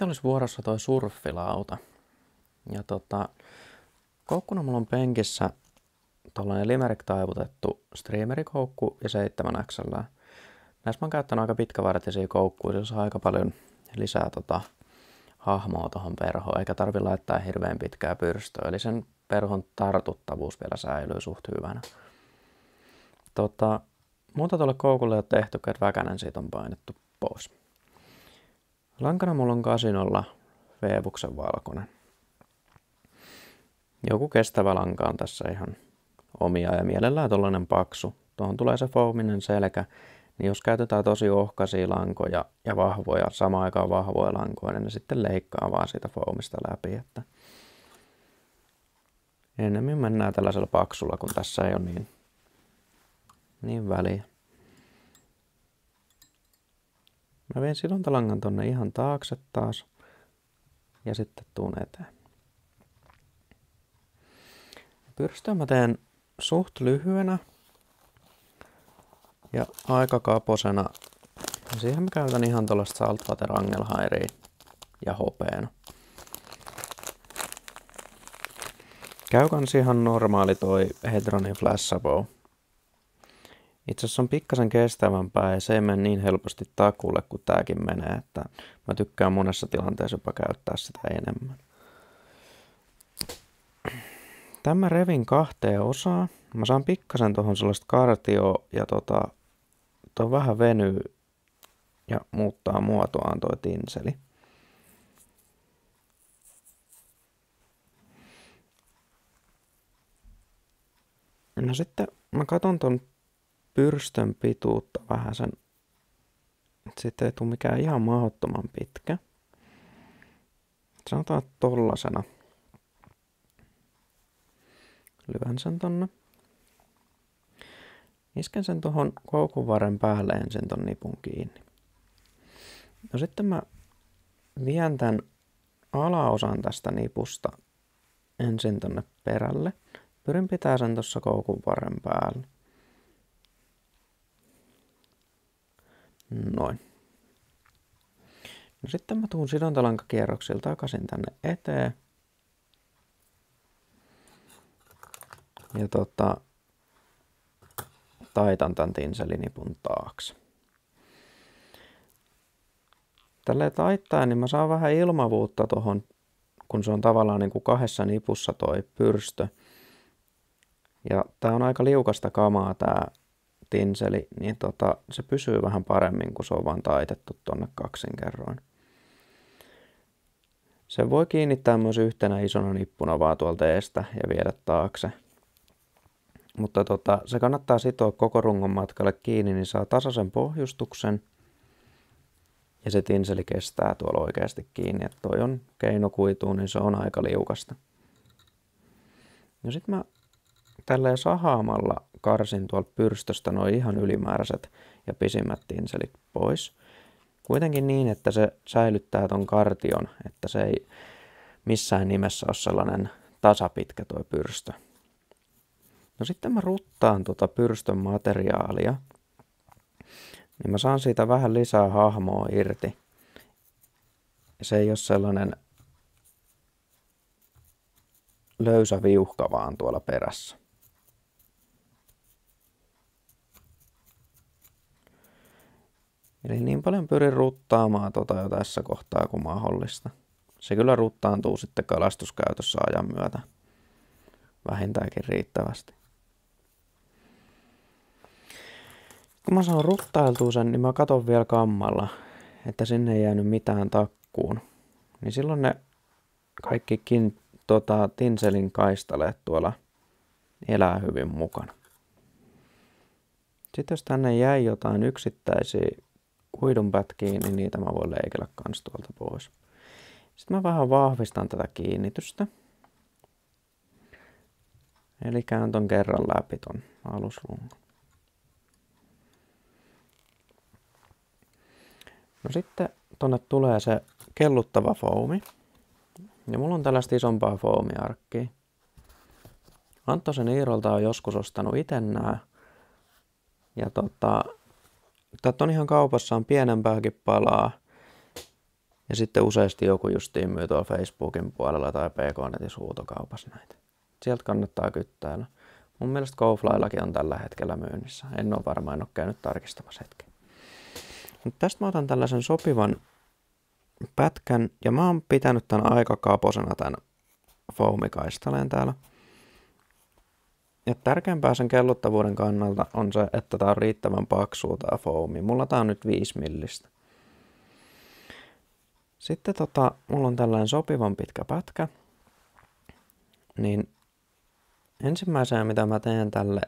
Sitten olisi vuorossa toi surffilauta. Ja tota, koukkuna mulla on penkissä tuollainen Limerick taivutettu streamerikoukku ja 7 XL. Näissä mä oon käyttänyt aika pitkävartisia koukkuja, se saa aika paljon lisää tota, hahmoa tuohon perhoon, eikä tarvi laittaa hirveän pitkää pyrstöä, eli sen perhon tartuttavuus vielä säilyy suht hyvänä. Tota, muuta tuolle koukulle on tehty, että väkänen siitä on painettu pois. Lankana mulla on kasinolla Veebuksen valkoinen. Joku kestävä lanka on tässä ihan omia ja mielellään tuollainen paksu. Tuohon tulee se foaminen selkä, niin jos käytetään tosi ohkaisia lankoja ja vahvoja, samaan aikaan vahvoja lankoja, niin ne sitten leikkaa vaan siitä foamista läpi. Että ennemmin mennään tällaisella paksulla, kun tässä ei ole niin, niin väliä. Mä vien sidontalangan tonne ihan taakse taas ja sitten tuun eteen. Pyrstöä mä teen suht lyhyenä ja aika kaposena. Ja siihen mä käytän ihan tuollaista Saltwater Angelhairia ja hopeena. Käy kans ihan normaali toi Hedronin Flashabow. Itse asiassa on pikkasen kestävämpää ja se ei mene niin helposti takulle kuin tääkin menee, että mä tykkään monessa tilanteessa jopa käyttää sitä enemmän. Tämä revin kahteen osaa. Mä saan pikkasen tuohon sellaista kartio ja tota, toi vähän venyy ja muuttaa muotoaan toi tinseli. No sitten mä katon ton pyrstön pituutta vähän sen, että sitten ei tule mikään ihan mahdottoman pitkä. Sanotaan tollasena. Lyön sen tonne. Isken sen tuohon koukun päälle ensin ton nipun kiinni. No sitten mä vien tämän alaosan tästä nipusta ensin tonne perälle. Pyrin pitää sen tuossa koukun päällä. Noin. No sitten mä tuun sidontalankkakierroksilla takaisin tänne eteen. Ja tota, taitan tämän tinselinipun taakse. Tällä taittaa, niin mä saan vähän ilmavuutta tuohon, kun se on tavallaan niin kuin kahdessa nipussa toi pyrstö. Ja tää on aika liukasta kamaa tää tinseli, niin tota, se pysyy vähän paremmin, kun se on vaan taitettu tonne kaksin kerroin. Se voi kiinnittää myös yhtenä isona nippuna vaan tuolta eestä ja viedä taakse. Mutta tota, se kannattaa sitoa koko rungon matkalle kiinni, niin saa tasaisen pohjustuksen. Ja se tinseli kestää tuolla oikeasti kiinni. Että toi on keinokuitu, niin se on aika liukasta. No sit mä tälleen sahaamalla karsin tuolta pyrstöstä noin ihan ylimääräiset ja pisimmät tinselit pois. Kuitenkin niin, että se säilyttää ton kartion, että se ei missään nimessä ole sellainen tasapitkä tuo pyrstö. No sitten mä ruttaan tuota pyrstön materiaalia, niin mä saan siitä vähän lisää hahmoa irti. Se ei ole sellainen löysä viuhka vaan tuolla perässä. Eli niin paljon pyrin ruttaamaan tota jo tässä kohtaa kuin mahdollista. Se kyllä ruttaantuu sitten kalastuskäytössä ajan myötä vähintäänkin riittävästi. Kun mä saan ruttailtua sen, niin mä katon vielä kammalla, että sinne ei jäänyt mitään takkuun. Niin silloin ne kaikki kin, tota, tinselin kaistaleet tuolla elää hyvin mukana. Sitten jos tänne jäi jotain yksittäisiä kuidunpätkiä, niin niitä mä voin leikellä kans tuolta pois. Sitten mä vähän vahvistan tätä kiinnitystä. Eli käyn ton kerran läpi ton alusrungon. No sitten tonne tulee se kelluttava foami. Ja mulla on tällaista isompaa foomiarkkia. Anttosen Iirolta on joskus ostanut itse nää. Ja tota, Tätä on ihan kaupassa on pienempääkin palaa. Ja sitten useasti joku justiin myy tuolla Facebookin puolella tai PK-netin huutokaupassa näitä. Sieltä kannattaa kyttäillä. Mun mielestä GoFlyllakin on tällä hetkellä myynnissä. En ole varmaan, en ole käynyt tarkistamassa hetken. Mutta tästä mä otan tällaisen sopivan pätkän, ja mä oon pitänyt tämän aika kaposena tämän foamikaistaleen täällä. Ja tärkeämpää sen kelluttavuuden kannalta on se, että tämä on riittävän paksu tämä foami. Mulla tää on nyt 5 millistä. Sitten tota, mulla on tällainen sopivan pitkä pätkä. Niin ensimmäisenä mitä mä teen tälle,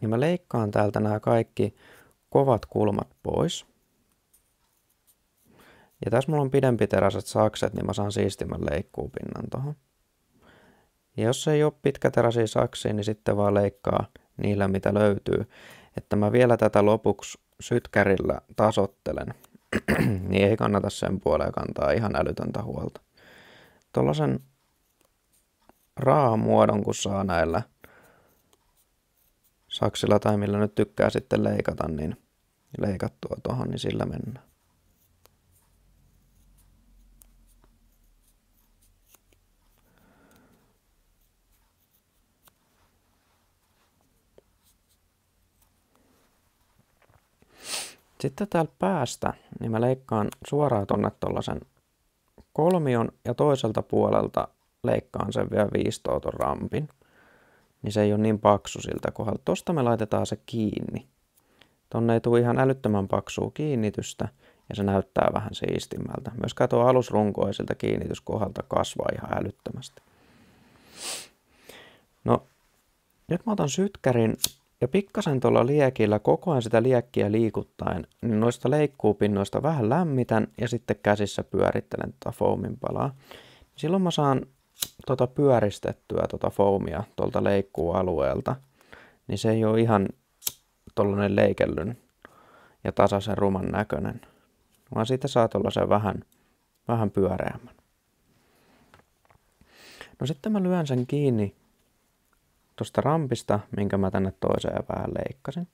niin mä leikkaan täältä nämä kaikki kovat kulmat pois. Ja tässä mulla on pidempiteräiset sakset, niin mä saan siistimän leikkuupinnan tuohon. Ja jos ei ole pitkäteräisiä saksia, niin sitten vaan leikkaa niillä, mitä löytyy. Että mä vielä tätä lopuksi sytkärillä tasottelen, niin ei kannata sen puoleen kantaa ihan älytöntä huolta. Tuollaisen raamuodon, kun saa näillä saksilla tai millä nyt tykkää sitten leikata, niin leikattua tuohon, niin sillä mennään. Sitten täältä päästä, niin mä leikkaan suoraan tonne tollasen kolmion ja toiselta puolelta leikkaan sen vielä viistooton rampin. Niin se ei ole niin paksu siltä kohdalta. Tosta me laitetaan se kiinni. Tonne ei tule ihan älyttömän paksua kiinnitystä ja se näyttää vähän siistimmältä. Myös tuo alusrunko ei siltä kiinnityskohdalta kasvaa ihan älyttömästi. No, nyt mä otan sytkärin ja pikkasen tuolla liekillä koko ajan sitä liekkiä liikuttaen, niin noista leikkuupinnoista vähän lämmitän ja sitten käsissä pyörittelen tuota foamin palaa. Silloin mä saan tuota pyöristettyä tuota foamia tuolta leikkuualueelta, niin se ei ole ihan tuollainen leikellyn ja tasaisen ruman näköinen, vaan siitä saa tuollaisen vähän, vähän pyöreämmän. No sitten mä lyön sen kiinni tuosta rampista, minkä mä tänne toiseen vähän leikkasin.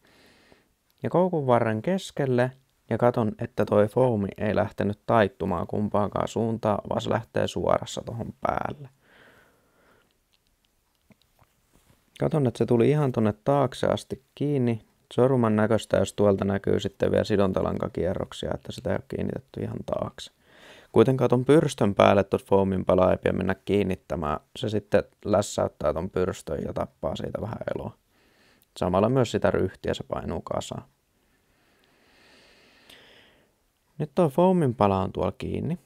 Ja koukun varren keskelle ja katon, että toi foami ei lähtenyt taittumaan kumpaankaan suuntaan, vaan se lähtee suorassa tuohon päälle. Katon, että se tuli ihan tonne taakse asti kiinni. Soruman näköistä, jos tuolta näkyy sitten vielä sidontalankakierroksia, että sitä ei ole kiinnitetty ihan taakse. Kuitenkaan ton pyrstön päälle tuossa foamin palaa ei pidä mennä kiinnittämään. Se sitten lässäyttää ton pyrstön ja tappaa siitä vähän eloa. Samalla myös sitä ryhtiä se painuu kasaan. Nyt tuo foamin pala on tuolla kiinni.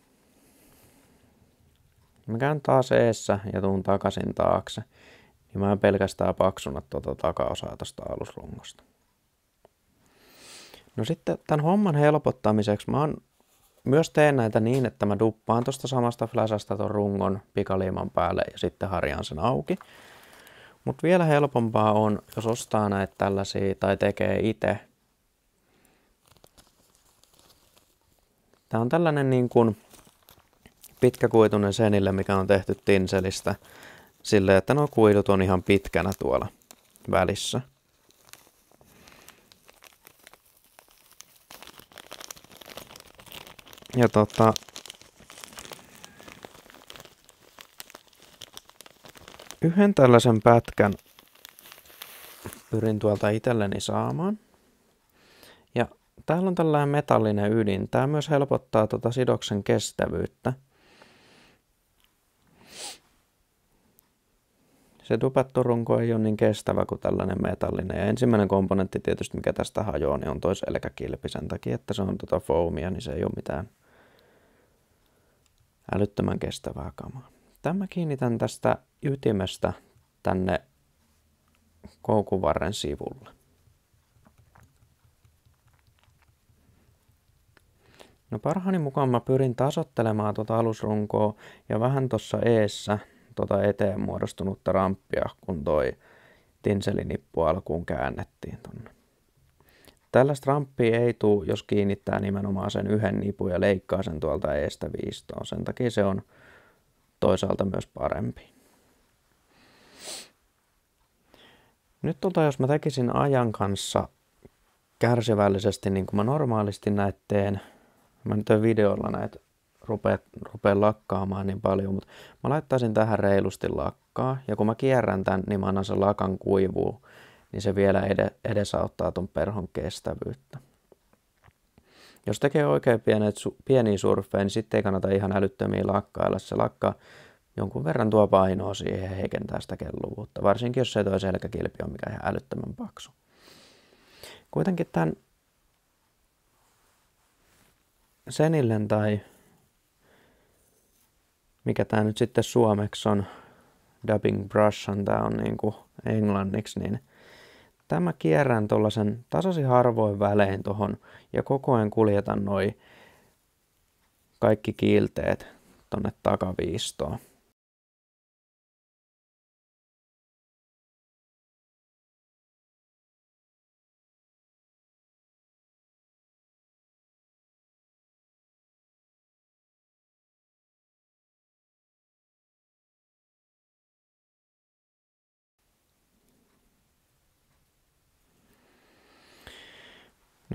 Mä käyn taas eessä ja tuun takaisin taakse. Niin mä en pelkästään paksuna tuota takaosaa tuosta alusrungosta. No sitten tämän homman helpottamiseksi mä oon myös teen näitä niin, että mä duppaan tuosta samasta flasasta ton rungon pikaliiman päälle ja sitten harjaan sen auki. Mutta vielä helpompaa on, jos ostaa näitä tällaisia tai tekee itse. Tämä on tällainen niin kuin pitkäkuitunen senille, mikä on tehty tinselistä. Silleen, että nuo kuidut on ihan pitkänä tuolla välissä. Ja tota, yhden tällaisen pätkän pyrin tuolta itselleni saamaan. Ja täällä on tällainen metallinen ydin. Tämä myös helpottaa tuota sidoksen kestävyyttä. Se dupattorunko ei ole niin kestävä kuin tällainen metallinen. Ja ensimmäinen komponentti tietysti, mikä tästä hajoaa, niin on toi selkäkilpi sen takia, että se on tuota foamia, niin se ei ole mitään älyttömän kestävää kamaa. Tämä kiinnitän tästä ytimestä tänne koukuvarren sivulle. No parhaani mukaan mä pyrin tasottelemaan tuota alusrunkoa ja vähän tuossa eessä tuota eteen muodostunutta ramppia, kun toi tinselinippu alkuun käännettiin tonne. Tällaista ramppia ei tule, jos kiinnittää nimenomaan sen yhden nipun ja leikkaa sen tuolta eestä viistoon. Sen takia se on toisaalta myös parempi. Nyt tota, jos mä tekisin ajan kanssa kärsivällisesti niin kuin mä normaalisti näet teen, mä nyt videolla näitä rupea, rupea lakkaamaan niin paljon, mutta mä laittaisin tähän reilusti lakkaa, ja kun mä kierrän tämän, niin mä annan sen lakan kuivuu, niin se vielä edesauttaa ton perhon kestävyyttä. Jos tekee oikein pienet, pieniä surfeja, niin sitten ei kannata ihan älyttömiä lakkailla. Se lakka jonkun verran tuo painoa siihen ja heikentää sitä kelluvuutta, varsinkin jos se toi selkäkilpi on mikä ihan älyttömän paksu. Kuitenkin tämän senillen tai mikä tämä nyt sitten suomeksi on, dubbing brush on tämä on niin kuin englanniksi, niin tämä kierrän tuollaisen tasaisin harvoin välein tuohon ja koko ajan kuljetan noin kaikki kiilteet tonne takaviistoon.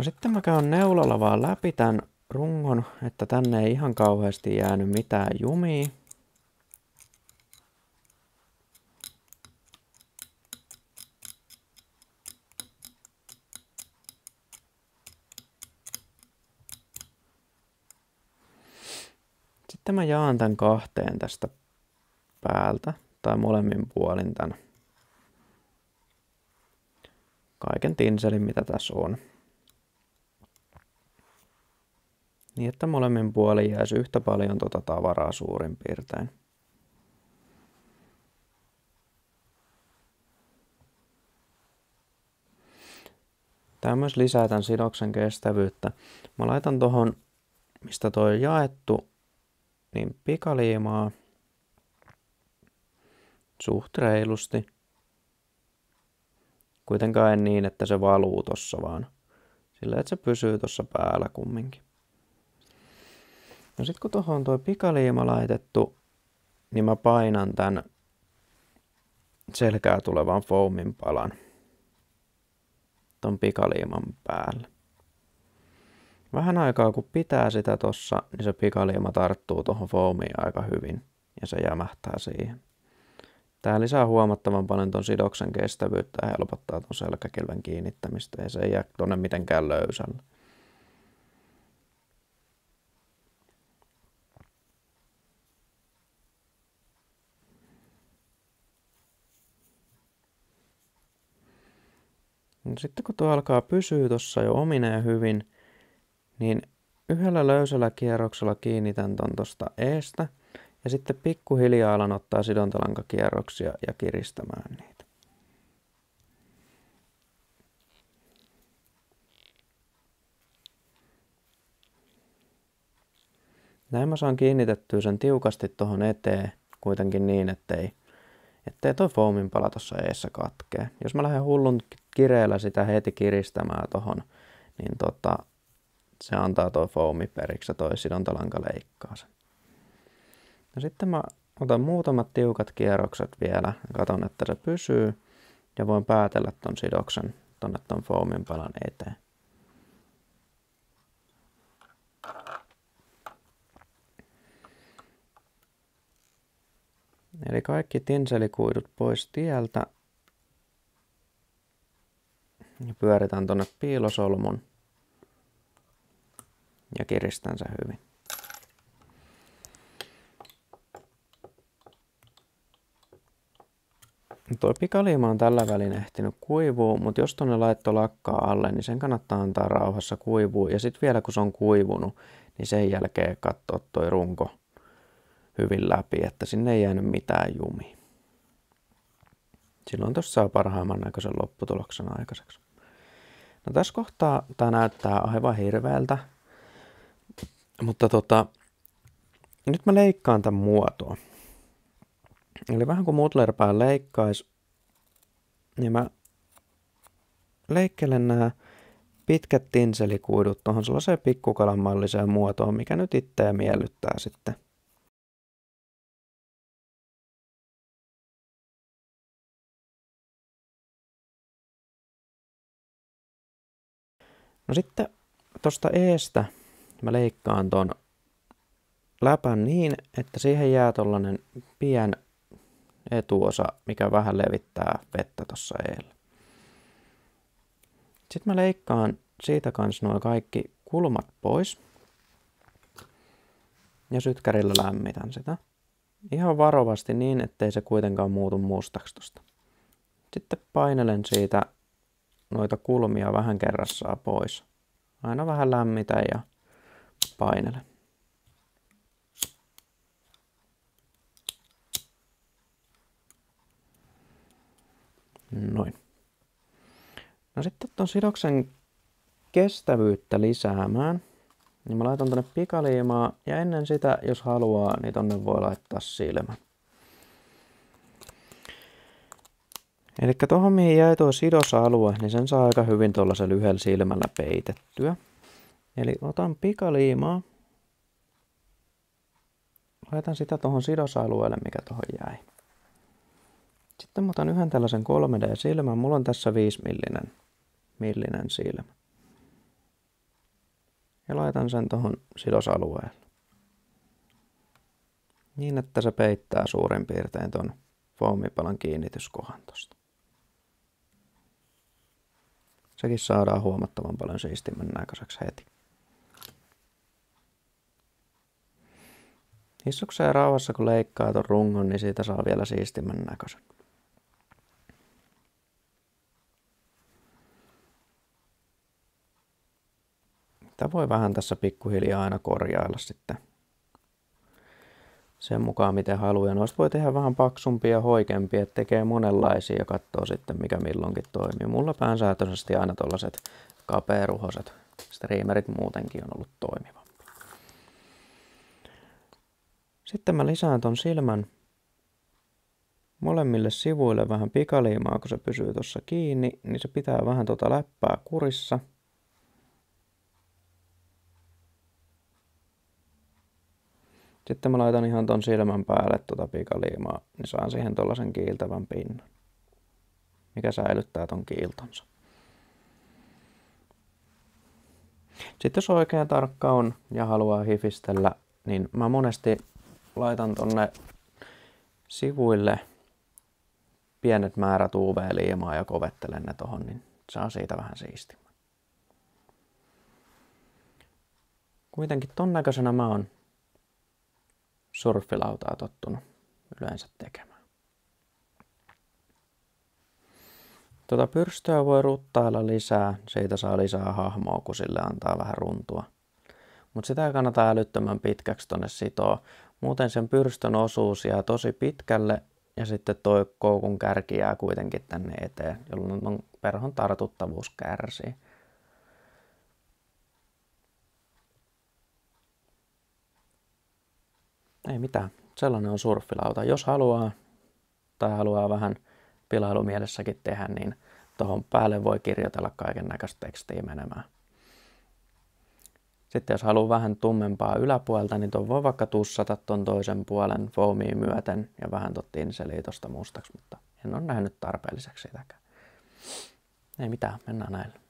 No sitten mä käyn neulalla vaan läpi tämän rungon, että tänne ei ihan kauheasti jäänyt mitään jumia. Sitten mä jaan tämän kahteen tästä päältä tai molemmin puolin tämän kaiken tinselin, mitä tässä on. Niin että molemmin puolin jäisi yhtä paljon tuota tavaraa suurin piirtein. Tämä myös lisää tämän sidoksen kestävyyttä. Mä laitan tuohon, mistä toi on jaettu, niin pikaliimaa suht reilusti. Kuitenkaan en niin, että se valuu tossa vaan. Sillä että se pysyy tuossa päällä kumminkin. No sit kun tuohon on tuo pikaliima laitettu, niin mä painan tämän selkää tulevan foamin palan ton pikaliiman päälle. Vähän aikaa kun pitää sitä tossa, niin se pikaliima tarttuu tuohon foamiin aika hyvin ja se jämähtää siihen. Tää lisää huomattavan paljon ton sidoksen kestävyyttä ja helpottaa ton selkäkilven kiinnittämistä ja se ei jää tonne mitenkään löysällä. No sitten kun tuo alkaa pysyä tuossa jo omineen hyvin, niin yhdellä löysällä kierroksella kiinnitän ton tuosta eestä ja sitten pikkuhiljaa alan ottaa sidontalankakierroksia ja kiristämään niitä. Näin mä saan kiinnitettyä sen tiukasti tuohon eteen kuitenkin niin, ettei ettei toi foamin pala tuossa eessä katkee. Jos mä lähden hullun kireellä sitä heti kiristämään tohon, niin tota, se antaa toi foami periksi ja toi sidontalanka leikkaa sen. Ja sitten mä otan muutamat tiukat kierrokset vielä ja katson, että se pysyy ja voin päätellä ton sidoksen tonne ton foamin palan eteen. Eli kaikki tinselikuidut pois tieltä. Ja pyöritän tuonne piilosolmun. Ja kiristän sen hyvin. Tuo pikaliima on tällä välin ehtinyt kuivua, mutta jos tuonne laitto lakkaa alle, niin sen kannattaa antaa rauhassa kuivua. Ja sitten vielä kun se on kuivunut, niin sen jälkeen katsoa tuo runko hyvin läpi, että sinne ei jäänyt mitään jumi. Silloin tuossa saa parhaimman näköisen lopputuloksen aikaiseksi. No tässä kohtaa tämä näyttää aivan hirveältä, mutta tota, nyt mä leikkaan tämän muotoa. Eli vähän kuin mutlerpää leikkaisi, niin mä leikkelen nämä pitkät tinselikuidut tuohon sellaiseen pikkukalan malliseen muotoon, mikä nyt itseä miellyttää sitten. No sitten tuosta eestä mä leikkaan ton läpän niin, että siihen jää tollanen pien etuosa, mikä vähän levittää vettä tuossa eellä. Sitten mä leikkaan siitä kanssa nuo kaikki kulmat pois. Ja sytkärillä lämmitän sitä. Ihan varovasti niin, ettei se kuitenkaan muutu mustaksi tosta. Sitten painelen siitä noita kulmia vähän kerrassaan pois. Aina vähän lämmitä ja painelen. Noin. No sitten tuon sidoksen kestävyyttä lisäämään, niin mä laitan tonne pikaliimaa ja ennen sitä, jos haluaa, niin tonne voi laittaa silmä. Eli tuohon mihin jäi tuo sidosalue, niin sen saa aika hyvin tuollaisella yhdellä silmällä peitettyä. Eli otan pikaliimaa, laitan sitä tuohon sidosalueelle, mikä tuohon jäi. Sitten otan yhden tällaisen 3D-silmän. Mulla on tässä 5 millinen, millinen silmä. Ja laitan sen tuohon sidosalueelle. Niin, että se peittää suurin piirtein tuon foamipalan kiinnityskohan tosta. Sekin saadaan huomattavan paljon siistimän näköiseksi heti. Issukseen rauhassa kun leikkaa ton rungon, niin siitä saa vielä siistimän näköisen. Sitä voi vähän tässä pikkuhiljaa aina korjailla sitten sen mukaan miten haluaa. Noista voi tehdä vähän paksumpia ja hoikempia, että tekee monenlaisia ja katsoo sitten mikä milloinkin toimii. Mulla pääsääntöisesti aina tuollaiset kapearuhoset streamerit muutenkin on ollut toimiva. Sitten mä lisään ton silmän molemmille sivuille vähän pikaliimaa, kun se pysyy tuossa kiinni, niin se pitää vähän tota läppää kurissa – Sitten mä laitan ihan ton silmän päälle tuota pikaliimaa, niin saan siihen tuollaisen kiiltävän pinnan, mikä säilyttää ton kiiltonsa. Sitten jos oikein tarkka on ja haluaa hifistellä, niin mä monesti laitan tonne sivuille pienet määrät UV-liimaa ja kovettelen ne tohon, niin saa siitä vähän siistimään. Kuitenkin ton näköisenä mä oon surffilautaa tottunut yleensä tekemään. Tuota pyrstöä voi ruttailla lisää, siitä saa lisää hahmoa, kun sille antaa vähän runtua. Mutta sitä ei kannata älyttömän pitkäksi tonne sitoa. Muuten sen pyrstön osuus jää tosi pitkälle ja sitten toi koukun kärki jää kuitenkin tänne eteen, jolloin perhon tartuttavuus kärsii. Ei mitään. Sellainen on surffilauta. Jos haluaa tai haluaa vähän pilailumielessäkin tehdä, niin tuohon päälle voi kirjoitella kaiken näköistä tekstiä menemään. Sitten jos haluaa vähän tummempaa yläpuolta, niin tuon voi vaikka tussata tuon toisen puolen foamiin myöten ja vähän tuon tinseliitosta mustaksi, mutta en ole nähnyt tarpeelliseksi sitäkään. Ei mitään, mennään näillä.